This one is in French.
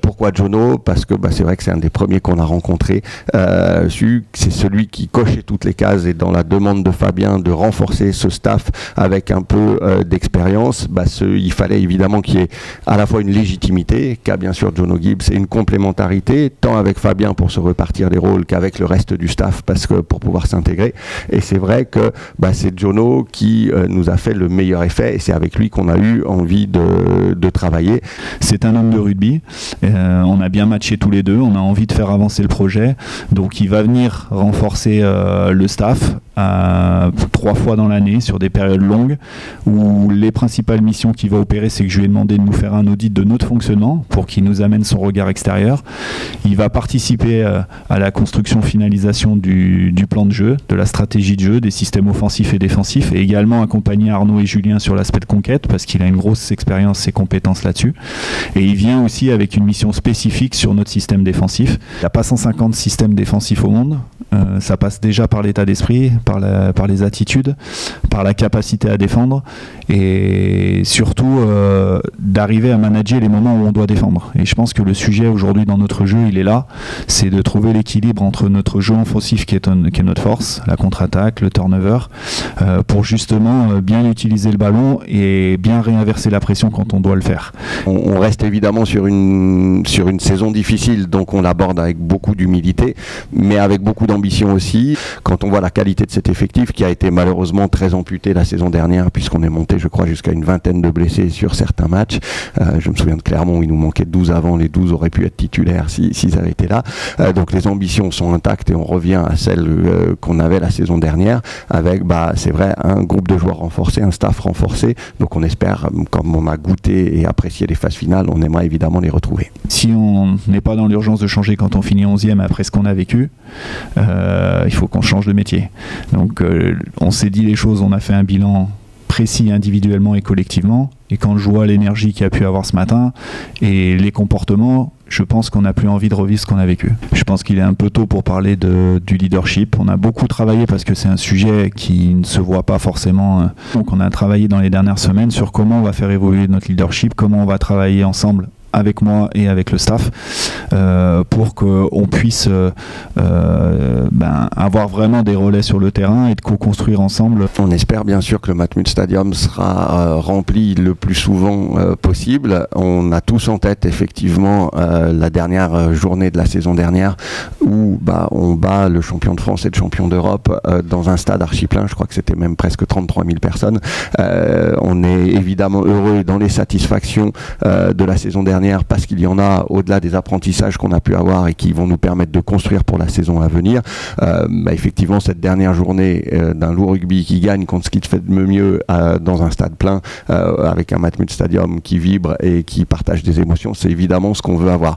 pourquoi Jono? Parce que bah, c'est vrai que c'est un des premiers qu'on a rencontré. c'est celui qui cochait toutes les cases et dans la demande de Fabien de renforcer ce staff avec un peu d'expérience, bah, il fallait évidemment qu'il y ait à la fois une légitimité, qu'a bien sûr Jono Gibbs, et une complémentarité, tant avec Fabien pour se repartir les rôles qu'avec le reste du staff, parce que pour pouvoir s'intégrer. Et c'est vrai que bah, c'est Jono qui euh, nous a fait le meilleur effet, et c'est avec lui qu'on a eu envie de travailler. C'est un homme de rugby. Euh, on a bien matché tous les deux. On a envie de faire avancer le projet. Donc il va venir renforcer euh, le staff trois fois dans l'année sur des périodes longues où les principales missions qu'il va opérer, c'est que je lui ai demandé de nous faire un audit de notre fonctionnement pour qu'il nous amène son regard extérieur. Il va participer à la construction, finalisation du, du, plan de jeu, de la stratégie de jeu, des systèmes offensifs et défensifs, et également accompagner Arnaud et Julien sur l'aspect de conquête parce qu'il a une grosse expérience et compétences là-dessus. Et il vient aussi avec une mission spécifique sur notre système défensif. Il n'y a pas 150 systèmes défensifs au monde. Euh, ça passe déjà par l'état d'esprit, par, les attitudes, par la capacité à défendre et surtout euh, d'arriver à manager les moments où on doit défendre. Et je pense que le sujet aujourd'hui dans notre jeu, il est là, c'est de trouver l'équilibre entre notre jeu offensif qui est, notre force, la contre-attaque, le turnover, euh, pour justement bien utiliser le ballon et bien réinverser la pression quand on doit le faire. On, reste évidemment sur une, sur une saison difficile, donc on l'aborde avec beaucoup d'humilité, mais avec beaucoup d'ambition aussi. Quand on voit la qualité de cet effectif qui a été malheureusement très amputé la saison dernière, puisqu'on est monté, je crois, jusqu'à une vingtaine de blessés sur certains matchs. Euh, je me souviens de Clermont, il nous manquait 12 avant, les 12 auraient pu être titulaires s'ils avaient été là. Euh, donc les ambitions sont intactes et on revient à celles euh, qu'on avait la saison dernière, avec, bah, c'est vrai, un groupe de joueurs renforcé, un staff renforcé. Donc on espère, comme on a goûté et apprécié les phases finales, on aimerait évidemment les retrouver. Si on n'est pas dans l'urgence de changer quand on finit 11e après ce qu'on a vécu, il faut qu'on change de métier. Donc euh, on s'est dit les choses, on a fait un bilan précis individuellement et collectivement. Et quand je vois l'énergie qu'il y a pu avoir ce matin et les comportements, je pense qu'on n'a plus envie de revivre ce qu'on a vécu. Je pense qu'il est un peu tôt pour parler du leadership. On a beaucoup travaillé parce que c'est un sujet qui ne se voit pas forcément. Euh, donc on a travaillé dans les dernières semaines sur comment on va faire évoluer notre leadership, comment on va travailler ensemble avec moi et avec le staff euh, pour qu'on puisse euh, euh, ben, avoir vraiment des relais sur le terrain et de co-construire ensemble. On espère bien sûr que le Matmut Stadium sera rempli le plus souvent possible. On a tous en tête effectivement la dernière journée de la saison dernière où bah, on bat le champion de France et le champion d'Europe dans un stade archi plein. Je crois que c'était même presque 33 000 personnes. on est évidemment heureux dans les satisfactions de la saison dernière parce qu'il y en a au-delà des apprentissages qu'on a pu avoir et qui vont nous permettre de construire pour la saison à venir. Euh, bah, effectivement, cette dernière journée euh, d'un lourd rugby qui gagne contre ce qui fait de mieux euh, dans un stade plein avec un Matmut Stadium qui vibre et qui partage des émotions, c'est évidemment ce qu'on veut avoir.